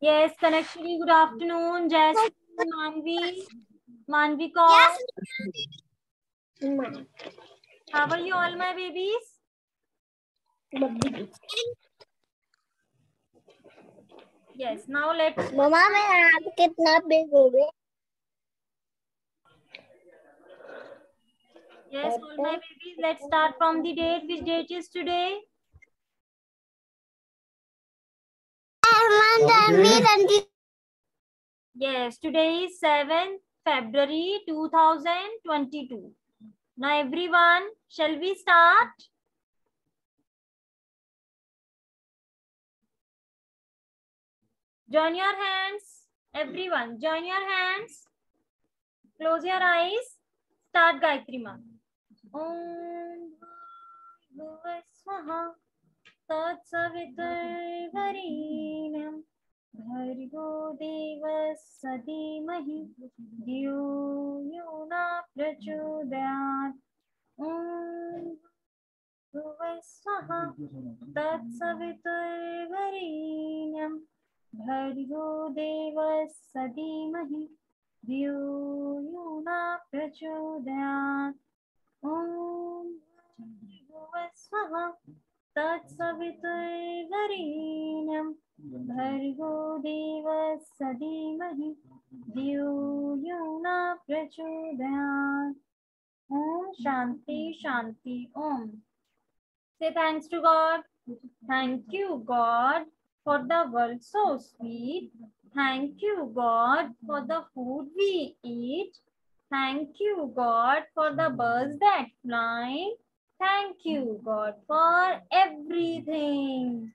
Yes, Kanakshri, good afternoon. Jasmine, Manvi, Manvi call. Yes. How are you all, my babies? Yes, now let's मम्मा मैं आप कितना big हो गए Yes, all my babies, let's start from the date. Which date is today? Okay. Yes, today is 7th February 2022. Now everyone, shall we start? Join your hands. Everyone, join your hands. Close your eyes. Start Gayatri Mantra. Om Swaha. तत्सवितुर्वरेण्यं भर्गो देवस्य धीमहि धियो यो न प्रचोदयात्। ॐ भुवः स्वः तत्सवितुर्वरेण्यं भर्गो देवस्य धीमहि धियो यो न प्रचोदयात्। ॐ भूर्भुवः स्वः तत्सवितुर्वरेण्यं भर्गो देवः स धीमहि द्यूयुना प्रचोदयात्। ॐ शान्ति शान्ति, ॐ। Say thanks to God thank you God for the world so sweet thank you God for the food we eat thank you God for the birds that fly Thank you, God, for everything.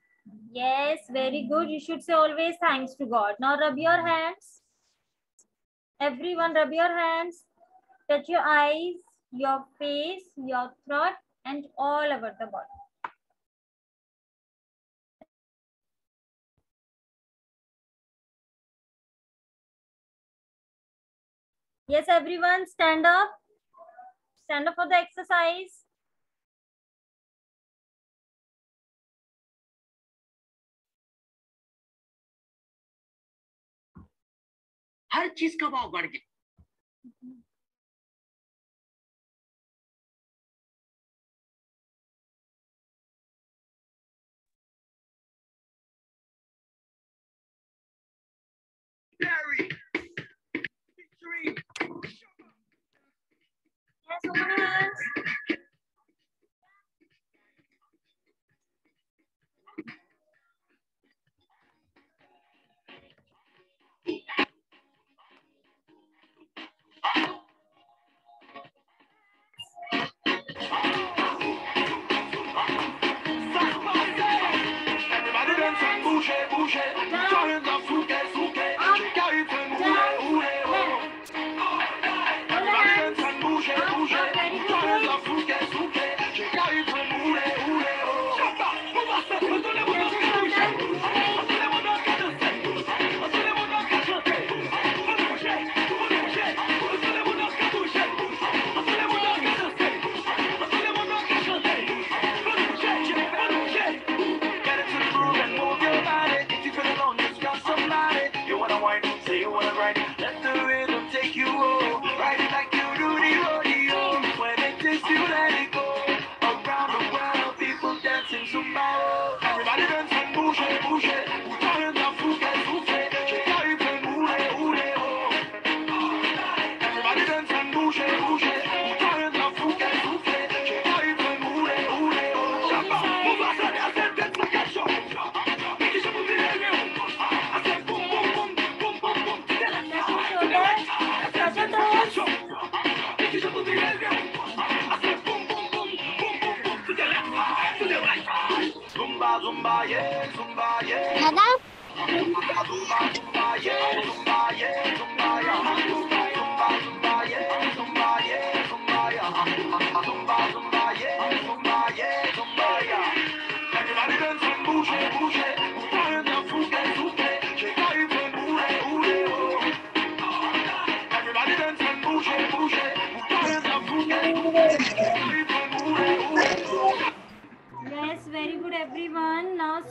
Yes, very good. You should say always thanks to God. Now rub your hands. Everyone rub your hands. Touch your eyes, your face, your throat, and all over the body. Yes, everyone, stand up. Stand up for the exercise. हर चीज़ का भाव बढ़ गया। Yes, yeah, Okay.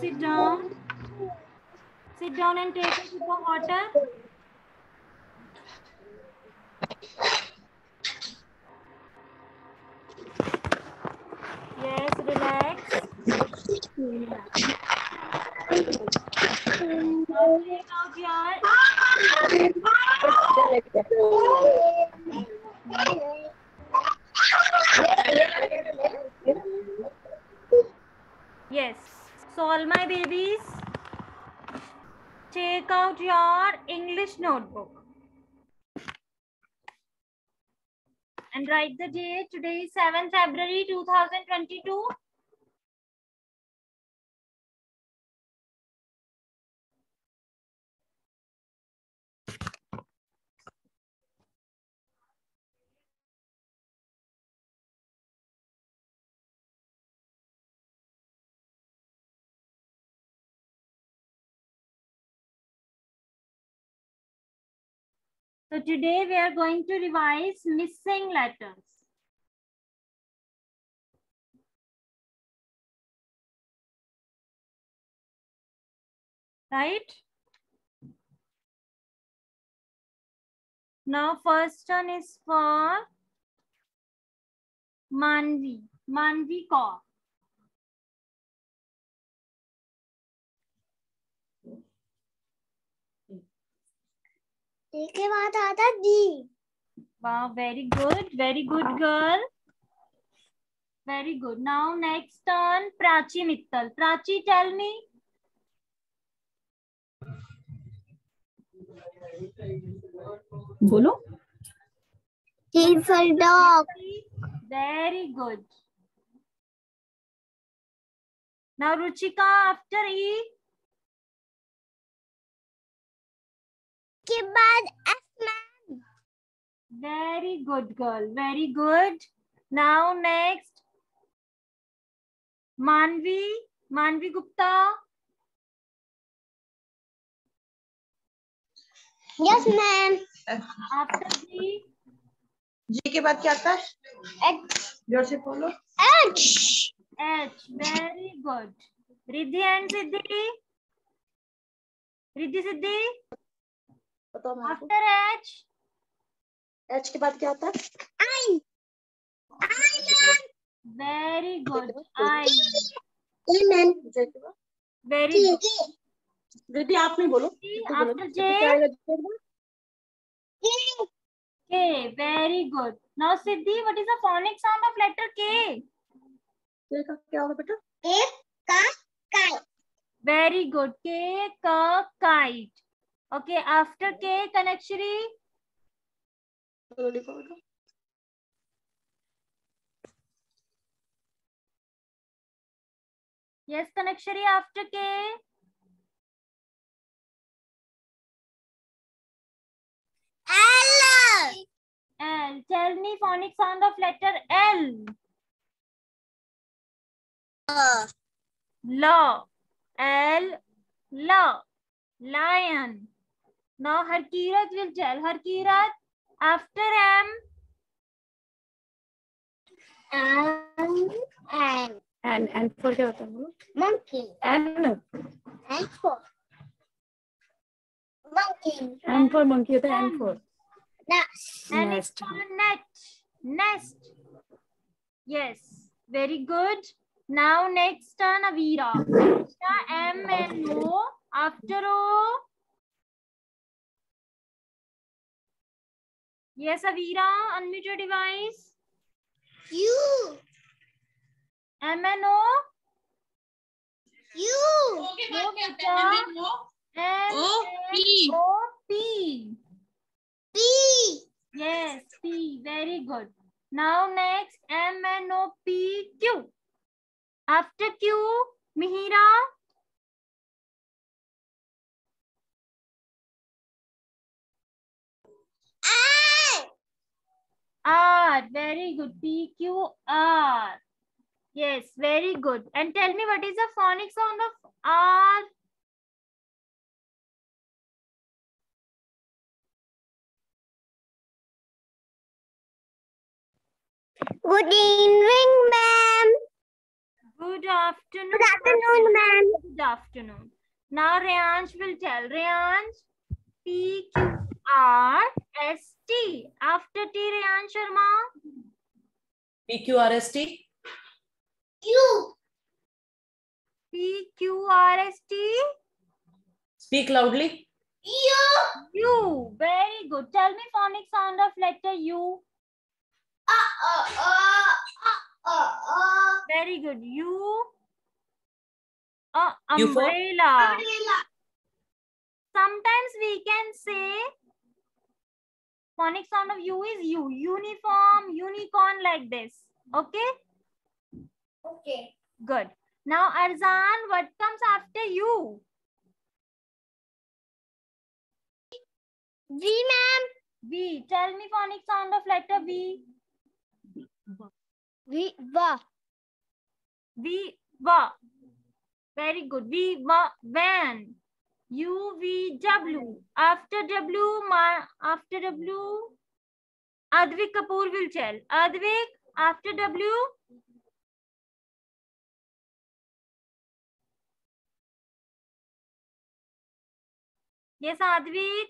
Sit down. Sit down and take a sip of water. Yes, relax. Yes. So all my babies, take out your English notebook. And write the date. Today is 7th February 2022. So today we are going to revise missing letters. Right? Now first one is for Manvi. Manvi Kaur. D के बाद आता D Wow, very good. Very good girl. Very good. Now next turn, Prachi Mittal. Prachi, tell me. बोलो dog Very good. Now Ruchika after E. उसके बाद F ma'am very good girl very good now next Manvi Manvi Gupta yes ma'am after G G के बाद क्या आता है? H ज़ोर से बोलो। H H very good Riddhi and Siddhi Riddhi Siddhi बताओ आफ्टर एच एच के बाद क्या होता है? वेरी गुड आई वेरी आप नहीं बोलो। K very good now Siddhi what is the phonic sound of letter K K का क्या होगा बेटा? ए का काई वेरी गुड के का kite Okay. After K. Kanakshri. Yes, Kanakshri. After K. L L. Tell me phonic sound of letter L. Law. L. Law. Lion. Now her Kirat will tell. Her Kirat after M. Um, and and and and for the monkey and and for monkey and for monkey the and for nest and it's for net nest. Yes, very good. Now next turn Avira. M and O after O. Yes, Avira. Unmute your device. You M and O. You No, beta. M O, N P. O P. P Yes, P. Very good. Now next M N O P Q. After Q, Mihira. R. Very good. P, Q, R. Yes, very good. And tell me what is the phonic sound of R? Good evening, ma'am. Good afternoon. Good afternoon, ma'am. Good afternoon. Now Rayansh will tell. Rayansh, P, Q, R S T. After T, Rayansh Sharma. PQRST. You. P Q R S T. Speak loudly. You. U. Very good. Tell me phonic sound of letter U. Uh, uh, uh, uh, uh, uh. Very good. U. Uh, umbrella. Umbrella. Sometimes we can say phonic sound of U is U. Uniform, unicorn like this. Okay? Okay. Good. Now, Arzan, what comes after U? V, ma'am. V. Tell me phonic sound of letter V. V, va. V. Va. Very good. V. Va. Van. U. V. W. After W, ma, after W, Advik Kapoor will tell. Advik, after W. Yes, Advik.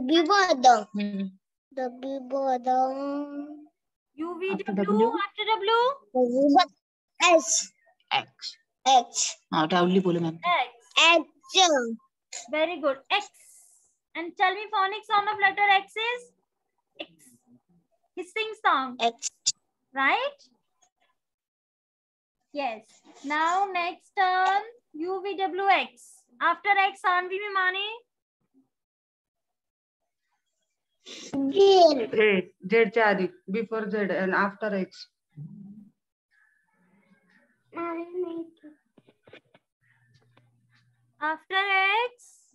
W, bottom. W, bottom. U. V. After W. W? After W. W, S. X. X. Now, loudly bolo ma'am. X. X. Very good. X. And tell me phonic sound of letter X is? X. Hissing sound. X. Right? Yes. Now, next term, UVWX. After X, Anvi Mimani? Green. Great. Z, Jadik. Before Z and after X. After X,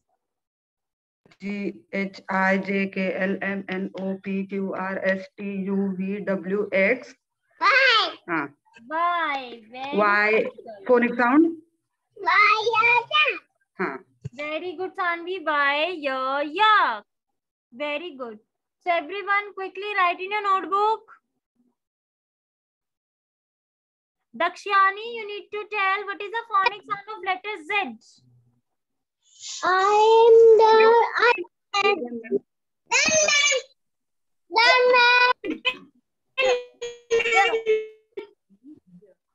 G H I J K L M N O P Q R S T U V W X. Y. हाँ Y. Very Y good. phonic sound. Y, yeah, हाँ Very good, Sanvi. Y. Ya. Ya. Very good. So everyone quickly write in your notebook. Dakshyani, you need to tell what is the phonic sound of letter Z. I'm the I'm the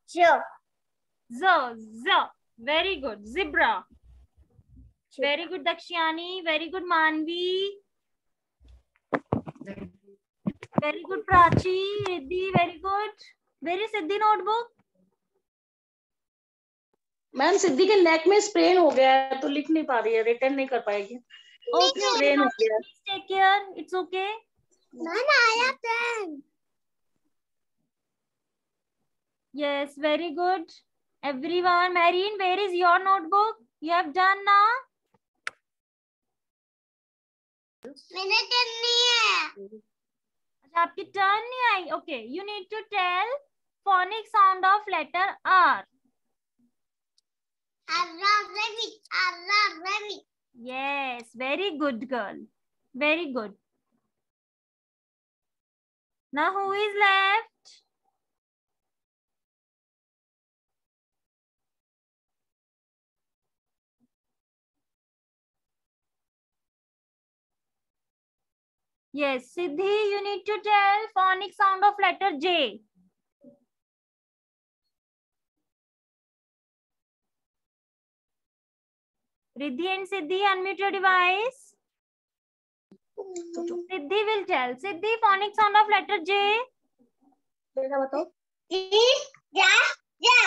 Sure. Z, Z. Very good. Zebra. Very good, Dakshyani. Very good, Manvi. Very good, Prachi. Riddhi, very good. Where is Siddhi notebook? Ma'am Siddhi के नेक में sprain हो गया है तो लिख नहीं पा रही है रिटर्न नहीं कर पाएगी। Yes very good everyone Mehreen where is your notebook you have done ना मैंने टर्न नहीं है। अच्छा आपकी टर्न नहीं आई? Okay you need to tell phonic sound of letter R Arra rabbit, arra rabbit. Yes, very good girl. Very good. Now who is left? Yes, Siddhi, you need to tell phonic sound of letter J. Riddhi and Siddhi, unmute your device. Siddhi will tell. Siddhi, phonic sound of letter J. बेटा बताओ E, ja, ja.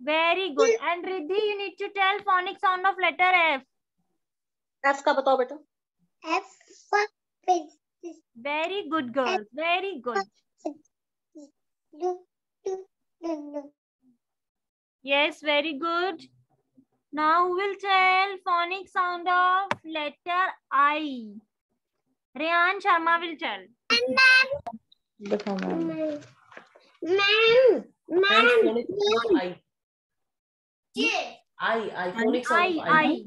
Very good. And Riddhi, you need to tell phonic sound of letter F. F का बताओ बेटा F for fish. Very good, girls. Very good. Do, do, do, do. Yes, very good. Now we'll tell phonic sound of letter I. Rayan Sharma will tell. Ma'am. Ma'am. Ma'am. I. I. I. Phonic sound I. I.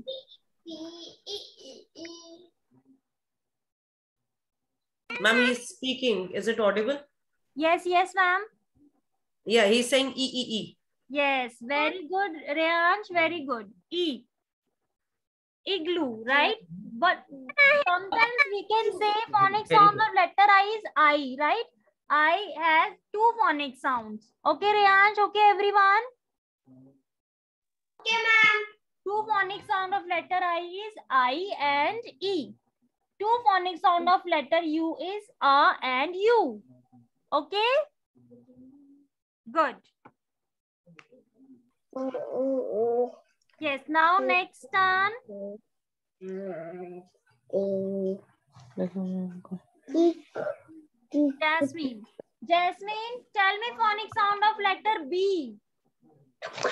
Ma'am, he's speaking. Is it audible? Yes, yes, ma'am. Yeah, he's saying E E E. Yes, very good, Reyansh. Very good. E. Igloo, right? But sometimes we can say phonic Very sound of letter I is I, right? I has two phonic sounds. Okay, Reyansh. Okay, everyone. Okay, ma'am. Two phonic sound of letter I is I and E. Two phonic sound of letter U is A and U. Okay? Good. Yes, now next turn. Jasmine. Jasmine, tell me phonic sound of letter B.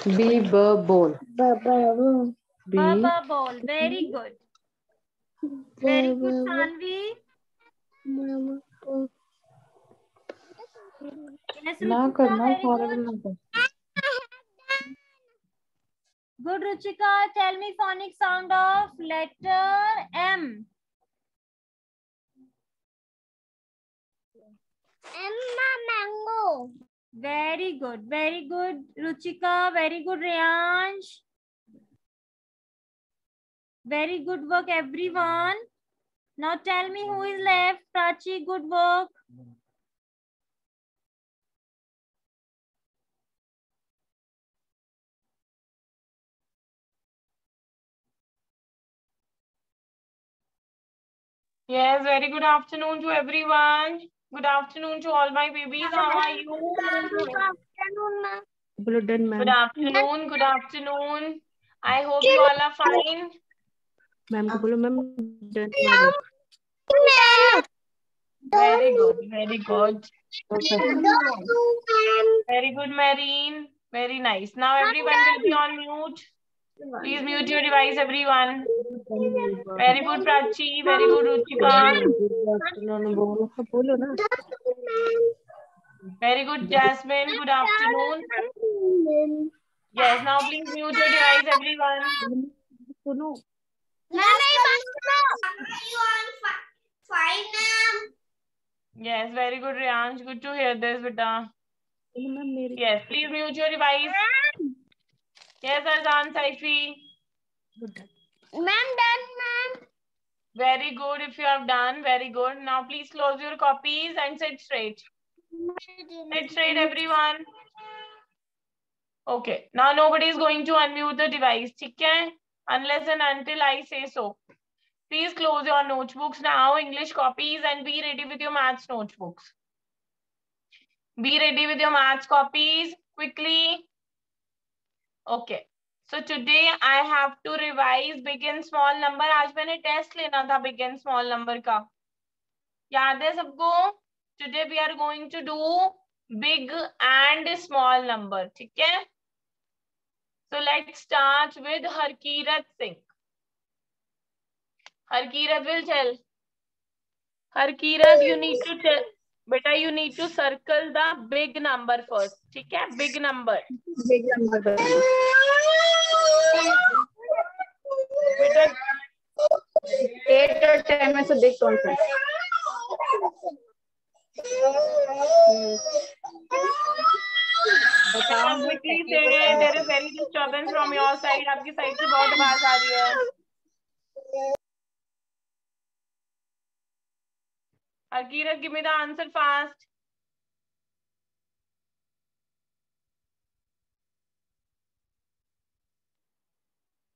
B B ball. B Baba ball. Very good. Very good, Sanvi. Yes, ना करना good. ना कर Good, Ruchika. Tell me phonic sound of letter M. Emma mango. Very good. Very good, Ruchika. Very good, Reyansh. Very good work, everyone. Now tell me who is left. Prachi, good work. Yes, very good afternoon to everyone. Good afternoon to all my babies. How are you? Good afternoon, ma'am. Good afternoon. Good afternoon. Good afternoon. I hope you all are fine. Ma'am, ko Very good, Very good. Very good. Very good, Marine. Very nice. Now everyone will be on mute. Please mute your device, everyone. Very good, Prachi. Very good, Ruchika. Very good, Jasmine. Good afternoon. Yes, now please mute your device, everyone. Yes, very good, Riyansh. Good to hear this, beta. Yes, please mute your device. Yes, Arzan Saifi. Good. Ma'am, done, ma'am. Very good. If you have done, very good. Now please close your copies and sit straight. Sit straight, everyone. Okay. Now nobody is going to unmute the device. Okay? Unless and until I say so. Please close your notebooks now, English copies, and be ready with your maths notebooks. Be ready with your maths copies quickly. Okay. So today I have to revise big and small number आज मैंने test लेना था begin small number का। याद है सबको? Today we are going to do big and small number ठीक है? So let start with Harkirat Singh Harkirat will tell Harkirat you need to tell बेटा you need to circle the big number first ठीक है? Big number big number बेटा eight और में से देख कौन सा? बताओ very disturbance from your side आपकी साइड से बहुत आवाज़ आ रही है। Harkirat, give me the answer fast.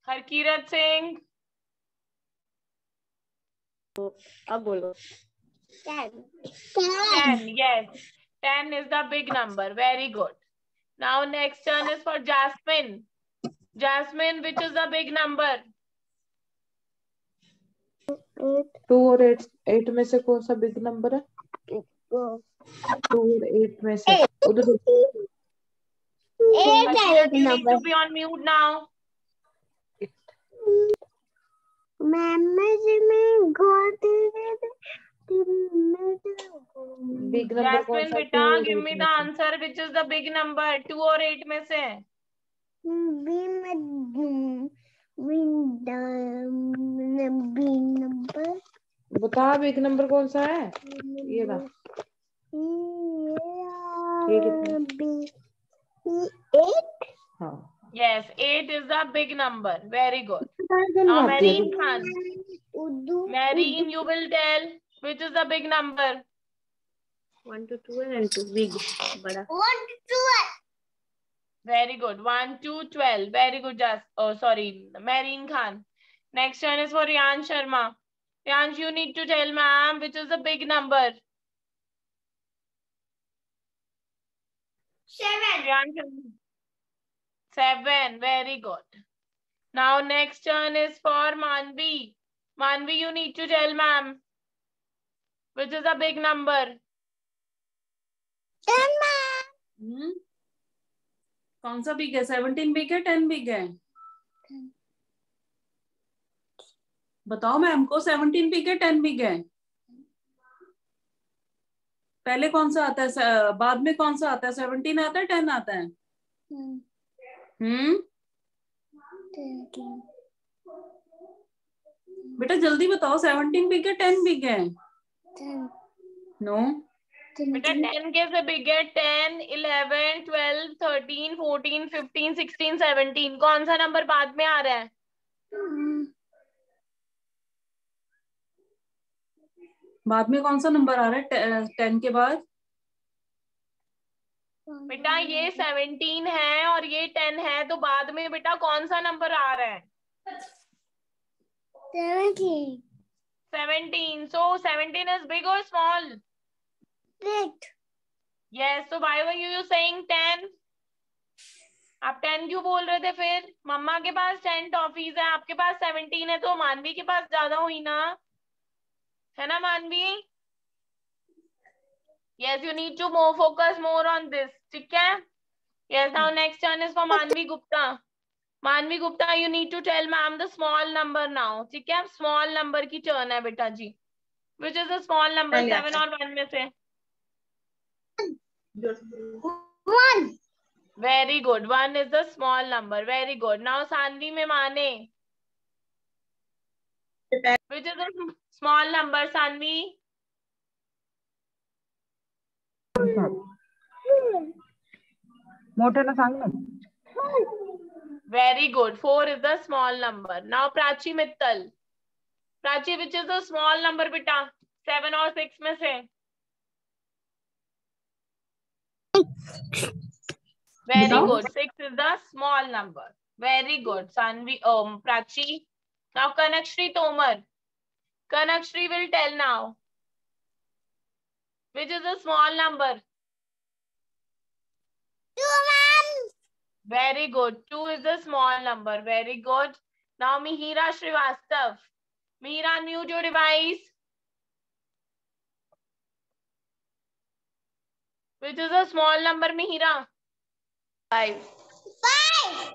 Harkirat Singh. अब बोलो Ten. 10, yes. 10 is the big number. Very good. Now next turn is for Jasmine. Jasmine, which is the big number? और eight eight में से कौन सा बिग नंबर है? Two और eight. में answer which is the big number two और eight में से? बता अब एक नंबर कौन सा है? ये था big number very good Mehreen Khan Urdu Mehreen you will tell which is the big number one two two and two big बड़ा Very good. 1 two, twelve. 12. Very good. Just oh sorry, Marine Khan. Next one is for Ryan Sharma. Ryan, you need to tell ma'am which is the big number. Seven. Riyan Seven. Very good. Now next one is for Manvi. Manvi, you need to tell ma'am which is a big number. Ten, ma'am. Hmm? कौन सा big है seventeen big है ten big है बताओ ma'am को seventeen big है ten big है पहले कौन सा आता है? बाद में कौन सा आता है? सेवनटीन आता है टेन आता है? हम्म बेटा जल्दी बताओ सेवनटीन बिग है टेन बिग है नो बेटा 10 के से बिग है 10, 11, 12, 13, 14, 15, 16, 17 कौन सा नंबर बाद में आ रहा है? बाद में कौन सा नंबर आ रहा है? टेन के बाद? बेटा ये 17 है और ये टेन है तो बाद में बेटा कौन सा नंबर आ रहा है? Seventeen. 17 so 17 is big or split. Yes. So why were you saying ten? आप टेन क्यों बोल रहे थे फिर? मम्मा के पास टेन टॉफीज है आपके पास सेवनटीन है तो मानवी के पास ज़्यादा हुई ना? है ना Manvi? Yes you need to more focus more on this ठीक है? Yes now next turn is for Manvi Gupta. Manvi Gupta you need to tell ma'am the small number now ठीक है? स्मॉल नंबर की turn है बेटा जी which is a small number seven और one में से। One. very good one is the small number very good now Sanvi में माने which is the small number Sanvi ना Very good. Four is the small number. Now Prachi Mittal. Prachi, which is the small number, beta? Seven or six में से? Very good. Six is a small number. Very good. Sanvi, um, Prachi. Now Kanakshri Tomar. Kanakshri will tell now. Which is a small number? Two, ma'am. Very good. Two is a small number. Very good. Now Mihira Srivastav. Mihira, mute your device. Which is a small number, Mihira? Five. Five.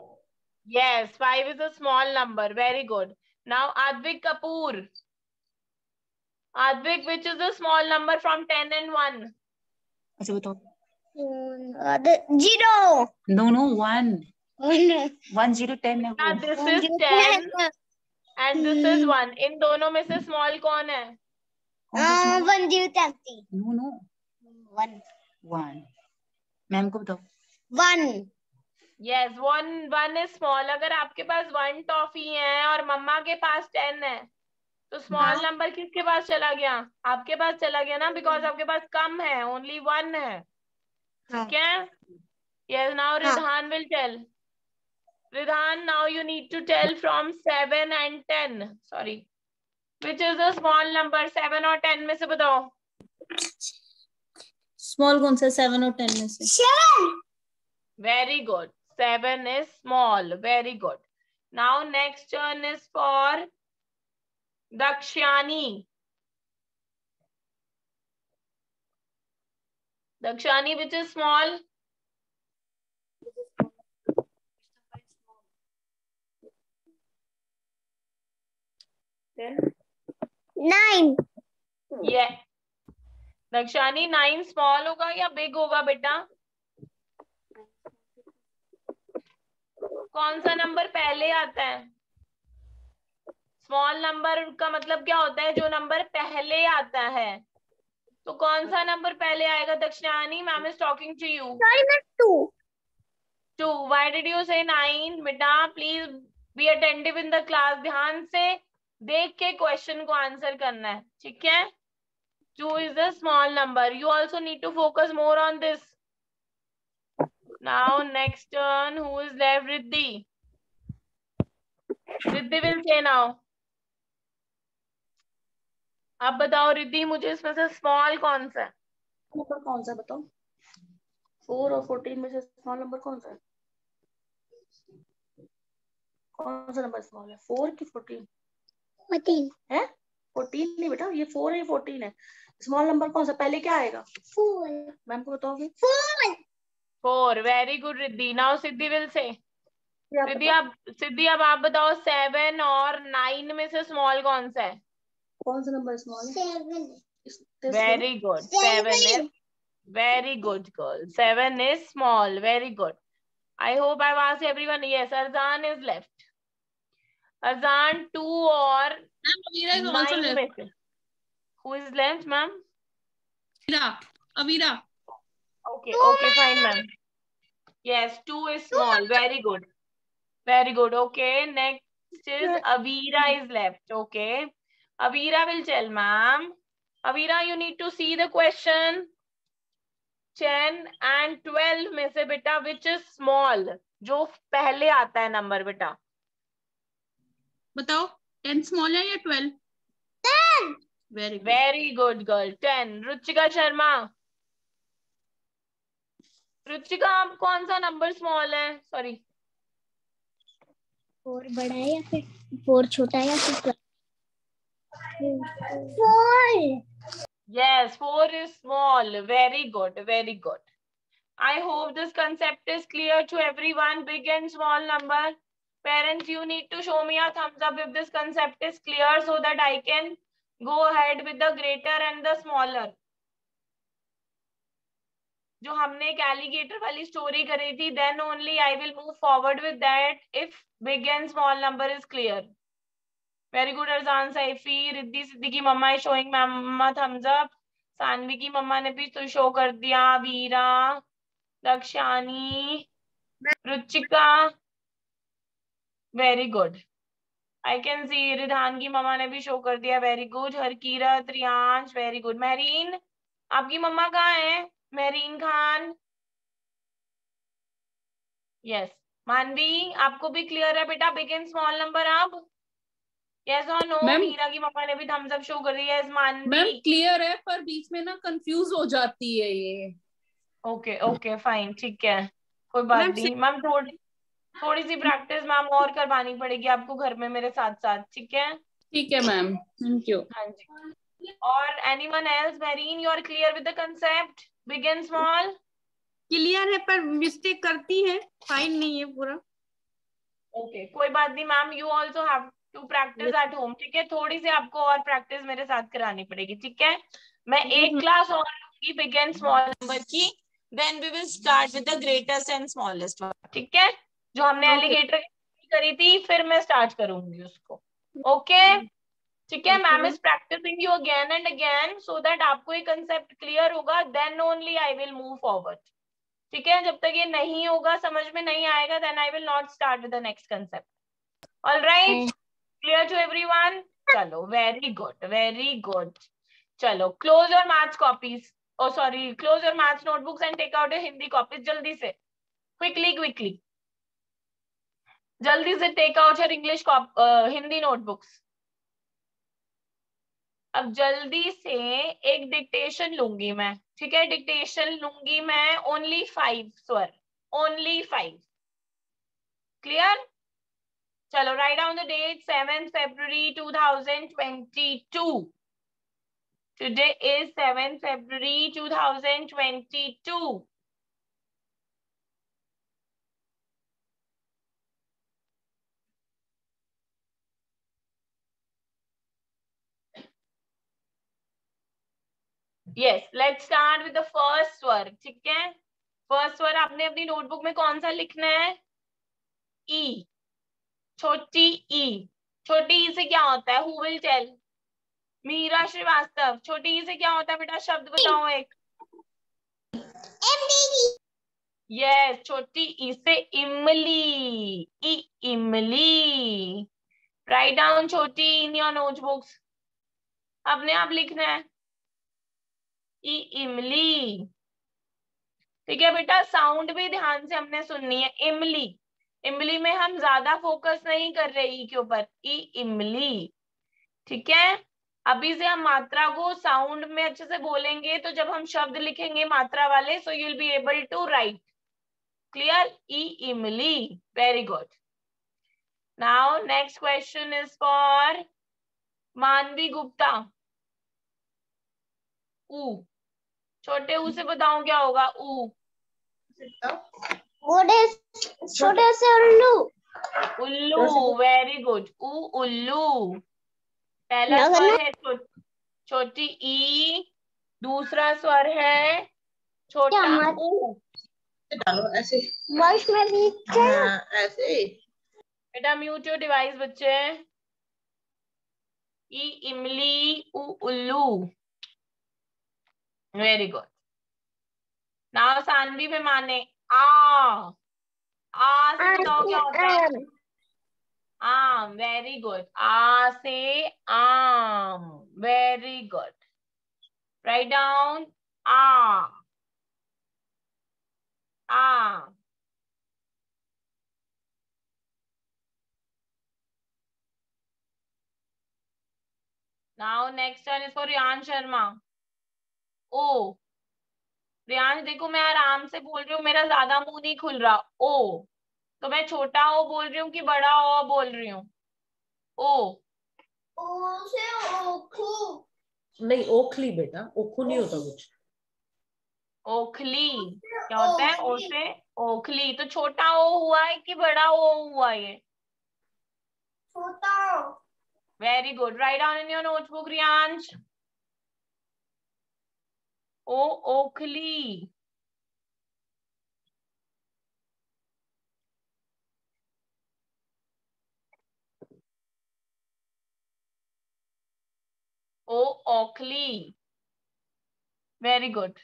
Yes, five is a small number. Very good. Now Advik Kapoor. Advik, which is the small number from 10 and 1? अच्छा बताओ Uh, zero. No no one One. One zero ten है Yeah, वो this is 10 and this is 1. इन दोनों में से small कौन है? Uh, one zero twenty. No no One. One ma'am को बताओ। One. Yes one one is small अगर आपके पास वन टॉफी है और मम्मा के पास टेन है तो स्मॉल हाँ। नंबर किसके पास चला गया? आपके पास चला गया ना बिकॉज़ आपके पास कम है ओनली वन है। हाँ। ठीक है। यस नाउ हाँ। Ridhan will tell Ridhan now you need to tell from seven and ten sorry which is a small number seven और टेन में से बताओ। स्मॉल कौन सा सेवन और टेन में से Seven. Very good. Seven is small. Very good. Now next turn is for Dakshyani. Dakshani, which is small? Nine. yeah. Dakshani nine small होगा या बिग होगा बेटा? कौन सा नंबर पहले आता है? स्मॉल नंबर का मतलब क्या होता है? जो नंबर पहले आता है। तो कौन सा नंबर पहले आएगा? Dakshani ma'am is talking to you. Two two. Why did you say nine बेटा please be attentive in the class ध्यान से देख के क्वेश्चन को आंसर करना है। ठीक है? Two is the small number you also need to focus more on this now next turn who is left Riddhi Riddhi will say now आप बताओ रिद्धि मुझे इसमें से स्मॉल कौन सा है? नंबर कौन सा बताओ? फोर और फोर्टीन में से स्मॉल नंबर कौन सा है? कौन सा नंबर स्मॉल है? फोर की फोर्टीन Fourteen. है? फोर्टीन नहीं बेटा ये फोर है फोर्टीन है। स्मॉल नंबर कौन सा? पहले क्या आएगा? Four. मैम को बताओगे? Four. Four very good Riddhi. Now Siddhi will say Siddhi आप सिद्धि अब आप बताओ सेवन और नाइन में से स्मॉल कौन सा है? कौन सा नंबर स्मॉल है very good seven is very good girl. Seven is small. Very good. I hope i've asked everyone. Yes arzan is left. Arzan two or Avira is also left. में who is left ma'am Avira. Avira. okay two okay fine ma'am yes two is small very good very good okay next is avira is left okay avira will tell ma'am avira you need to see the question 10 and 12 में से बेटा which is small जो पहले आता है number बेटा बताओ ten small है या twelve Ten. Very good very good girl 10 Ruchika Sharma Ruchika आप कौन सा नंबर स्मॉल है सॉरी फोर बड़ा है या फिर फोर छोटा है या फिर four Yes, four is small. Very good, very good. I hope this concept is clear to everyone, big and small number. Parents, you need to show me a thumbs up if this concept is clear so that I can go ahead with the greater and the smaller. जो हमने एक alligator वाली story करी थी then only I will move forward with that if big and small number is clear very good Arjan Saifi Riddhi Siddhi की मम्मा is showing mamma thumbs up Saanvi की मम्मा ने भी तो शो कर दिया Veera Dakshani Ruchika very good I can see Ridhan की मम्मा ने भी शो कर दिया. Very good Harkirat Riyansh very good Mehreen आपकी मम्मा कहाँ है? महरीन खान यस मानवी आपको भी क्लियर है बेटा? बिग एंड स्मॉल नंबर आप यस और नो मीरा की मम्मा ने भी थम्स अप शो कर दिया यस मैम मानवी क्लियर है पर बीच में ना कंफ्यूज हो जाती है ये। ओके ओके फाइन ठीक है. कोई बात नहीं. मैम थोड़ी थोड़ी सी प्रैक्टिस मैम और करवानी पड़ेगी आपको घर में मेरे साथ साथ ठीक है? ठीक है मैम थैंक यू हाँ जी। और anyone else Mehreen you are clear with the concept big and small clear है पर मिस्टेक करती है। फाइन नहीं है पूरा। ओके okay, कोई बात नहीं ma'am you also have to practice at home ठीक है? थोड़ी सी आपको और प्रैक्टिस मेरे साथ करानी पड़ेगी ठीक है? मैं एक क्लास और लूँगी बिग एंड स्मॉल नंबर की then we will start with the greatest and smallest ठीक है? जो हमने Okay. एलिगेटर करी थी फिर मैं स्टार्ट करूँगी उसको। ओके ठीक है ma'am is practicing you again and again so that आपको ये कंसेप्ट क्लियर होगा then only I will move forward ठीक है जब तक ये नहीं होगा समझ में नहीं आएगा then I will not start with the next concept all right clear to everyone चलो वेरी गुड वेरी गुड चलो close your maths copies oh sorry close your maths notebooks and take out your Hindi copies जल्दी से। Quickly quickly जल्दी से take out your English Hindi notebooks अब जल्दी से एक डिक्टेशन लूँगी मैं, ठीक है? डिक्टेशन लूँगी मैं ओनली फाइव स्वर ओनली फाइव क्लियर चलो write down the date seven February 2022 today is seven February 2022 yes let's start with the first स्वर ठीक है? फ़र्स्ट स्वर आपने अपनी नोटबुक में कौन सा लिखना है? ई छोटी ई छोटी ई से क्या होता है? Who will tell Meera Srivastava छोटी ई से क्या होता है बेटा? शब्द बताओ एक। यस छोटी ई से इमली। ई इमली। राइट डाउन छोटी इन योर नोटबुक्स अपने आप लिखना है। ई इमली। ठीक है बेटा साउंड भी ध्यान से हमने सुननी है। इमली। इमली में हम ज़्यादा फोकस नहीं कर रहे ई के ऊपर, ई इमली। ठीक है? अभी से हम मात्रा को साउंड में अच्छे से बोलेंगे तो जब हम शब्द लिखेंगे मात्रा वाले so you will be able to write clear ई इमली। Very good now next question is for Manvi Gupta. ऊ। छोटे ऊ से बताओ क्या होगा? ऊ। छोटे छोटे से उल्लू। उल्लू वेरी गुड ऊ उल्लू। पहला स्वर है छोटी ई। दूसरा स्वर है छोटा ऊ। डालो ऐसे। में भी हाँ, ऐसे। बेटा म्यूट योर डिवाइस बच्चे। ई इमली उ उल्लू। वेरी गुड नाउ सानवी में माने आ आ से बताओ क्या होता है आम वेरी गुड आ से आम वेरी गुड राइट डाउन आ आ Now next one is for Riyan Sharma. O. Riyansh देखो मैं आराम से बोल रही हूँ मेरा ज़्यादा मुँह नहीं खुल रहा। ओ तो मैं छोटा ओ बोल रही हूँ कि बड़ा ओ बोल रही हूँ? ओ। ओ से ओखू। नहीं ओखली बेटा ओखू नहीं होता कुछ। ओखली क्या होता है? ओ से ओखली। तो छोटा ओ हुआ है कि बड़ा ओ हुआ ये? छोटा very good write down in your notebook Riyansh ओ ओखली। ओ ओखली। वेरी गुड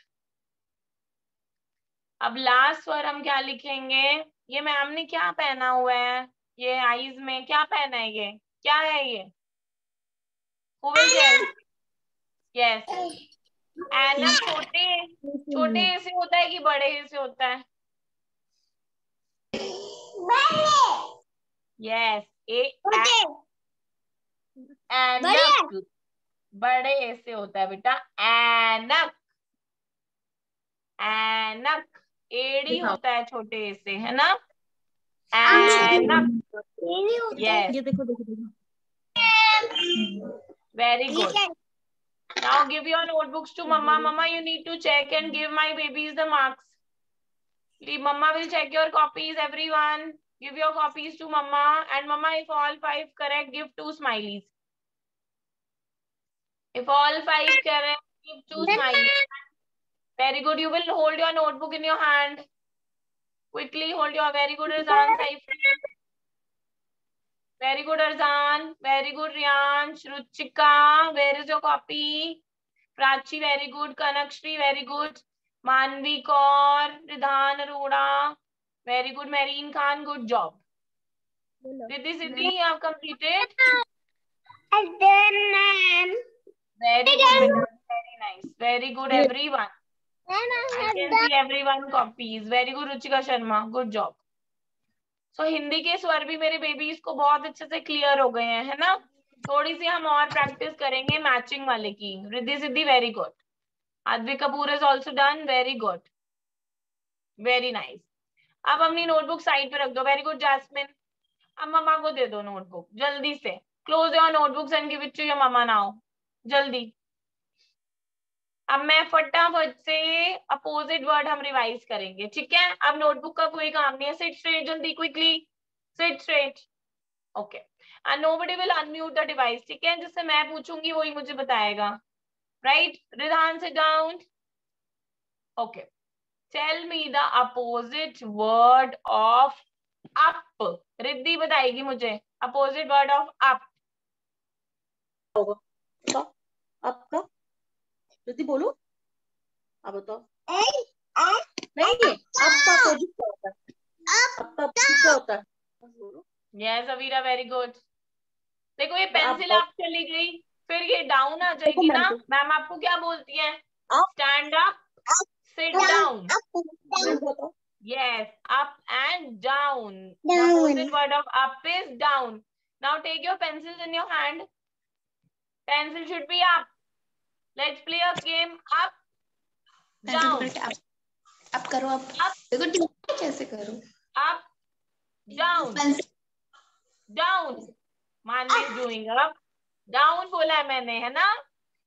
अब लास्ट स्वर हम क्या लिखेंगे? ये मैम ने क्या पहना हुआ है? ये आईज में क्या पहना है ये? क्या है ये? यस छोटे छोटे ए से होता है कि बड़े ए से होता है? यस ए एनक बड़े ए से होता है बेटा एनक एनक एड़ी होता है छोटे ए से है ना? एनक यस ये देखो देखो देखो। Very good. Now give your notebooks to mama. Mama, mm-hmm. you need to check and give my babies the marks. Please, mama will check your copies, everyone. Give your copies to mama. And mama, if all five correct, give two smileys. If all five correct, give two smileys. Very good. You will hold your notebook in your hand. Quickly hold your very good Saifri. Very good Arjan very good Riyansh Ruchika where is copy Prachi very good Kanakshree very good Manvi Kaur Ridhaan Arora very good Mehreen Khan good job Riddhi Siddhi आप completed one every one copies very good Ruchika Sharma good job so so, Hindi के स्वर भी मेरे babies को बहुत अच्छे से clear हो गए हैं है ना? थोड़ी सी हम और प्रैक्टिस करेंगे मैचिंग वाले की। Riddhi Siddhi very good Advi Kapoor is also done very good very nice अब अपनी नोटबुक साइड पे रख दो। वेरी गुड जैस्मिन अब मम्मा को दे दो नोटबुक जल्दी से। Close your notebooks and give it to your mumma now जल्दी। अब मैं फटाफट से अपोजिट वर्ड हम रिवाइज करेंगे, ठीक है? अब नोटबुक का कोई काम नहीं है सिट स्ट्रेट जल्दी quickly sit straight okay and nobody will unmute the device ठीक है? जिससे मैं पूछूँगी, वही मुझे बताएगा। राइट रिधान से down okay tell me the opposite word of up Riddhi बताएगी मुझे। Opposite word of up up का? जल्दी बोलो। अब बताओ। नहीं अप का अपोजिट क्या होता है। अप का अपोजिट क्या होता है। यस अवीरा वेरी गुड देखो ये पेंसिल आप चली गई फिर ये डाउन आ जाएगी ना। मैम आपको क्या बोलती है? Stand up sit down Yes, up and down. The Down. opposite word of up is down. Now take your pencils in your hand. Pencil should be up. Let's play a game up down up करो up देखो teacher कैसे करो? Up down down मान ले doing up down बोला मैंने है ना?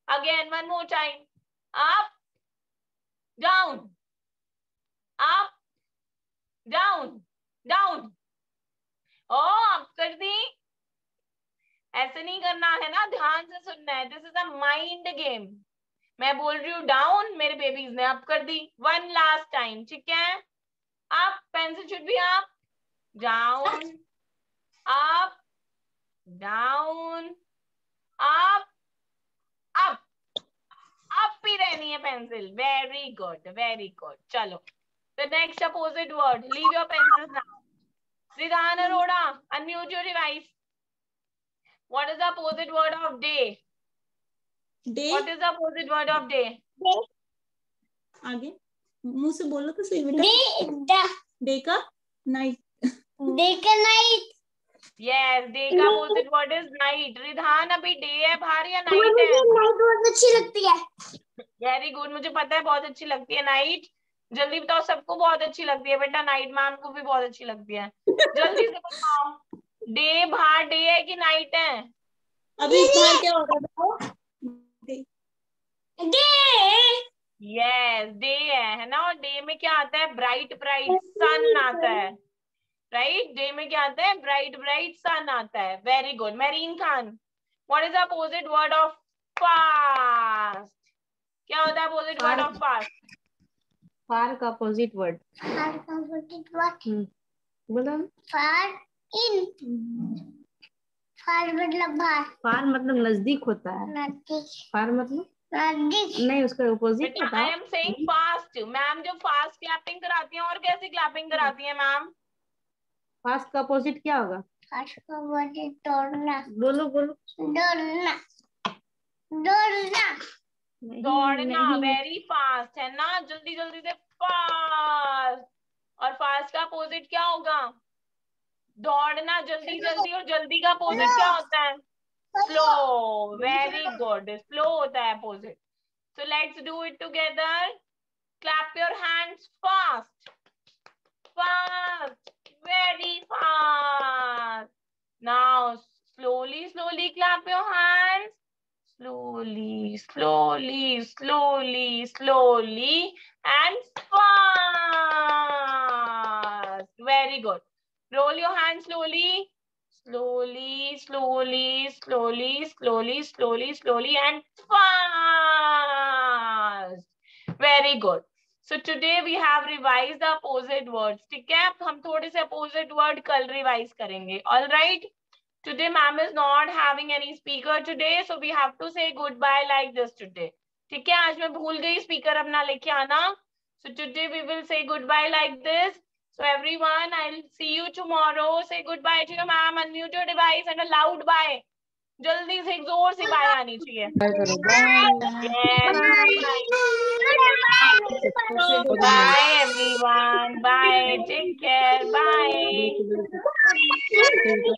Again one more time up down आप डाउन डाउन ओ आप कर दी. ऐसे नहीं करना है ना, ध्यान से सुनना है। This is a mind game मैं बोल रही हूँ डाउन मेरे बेबीज ने अप कर दी। वन लास्ट टाइम ठीक है? Up pencil should be up down up down up up up ही रहनी है pencil very good very good चलो, the next opposite word. Leave your pencils now Ridhan Arora, unmute your device. What is the opposite word of day? Day what is the opposite word of day? Day. आगे। मुँह से बोलो तो सही बेटा। Day का night day का night yes day का opposite word is night. Ridhan अभी day है बाहर या night है? नाइट बहुत अच्छी लगती है। वेरी गुड मुझे पता है बहुत अच्छी लगती है नाइट जल्दी बताओ सबको बहुत अच्छी लगती है बेटा नाइट मैम को भी बहुत अच्छी लगती है। जल्दी से बताओ। डे बाहर डे है कि नाइट है? अभी बाहर क्या हो रहा है बताओ। डे। यस डे है है ना? और डे में क्या आता है? ब्राइट ब्राइट सन आता है। राइट डे में क्या आता है? ब्राइट ब्राइट सन आता है। Very good Mehreen Khan what is opposite word of fast क्या होता है opposite word of fast far का opposite word far comforted word बोलो। फार इन फार मतलब बाहर। फार मतलब नज़दीक होता है। नज़दीक। फार मतलब? नज़दीक। नहीं उसका अपोजिट बेटा होता आई है एम सेइंग फास्ट मैम जो फास्ट क्लैपिंग कराती हैं और कैसे क्लैपिंग कराती हैं मैम फास्ट का अपोजिट क्या होगा? फार का वर्ड दौड़ना। बोलो बोलो। दौड़ना। दौड़ना। दौड़ना। वेरी फास्ट है ना? जल्दी जल्दी से फास्ट और फास्ट का अपोजिट क्या होगा? दौड़ना जल्दी जल्दी और जल्दी का अपोजिट क्या होता है स्लो वेरी गुड स्लो होता है opposite so let's do it together clap your hands fast fast very fast now slowly slowly clap your hands slowly slowly slowly slowly and fast very good roll your hands slowly slowly slowly slowly slowly slowly slowly and fast very good so today we have revised the opposite words ठीक है हम थोड़े से opposite word कल revise करेंगे all right today ma'am is not having any speaker today so we have to say goodbye like this today ठीक है आज मैं भूल गई speaker अपना लेके आना so today we will say goodbye like this so everyone I'll see you tomorrow say goodbye to your ma'am unmute your device and a loud bye जल्दी से एक जोर से बाय आनी चाहिए Yes, bye. Bye everyone. Bye. Take care. Bye.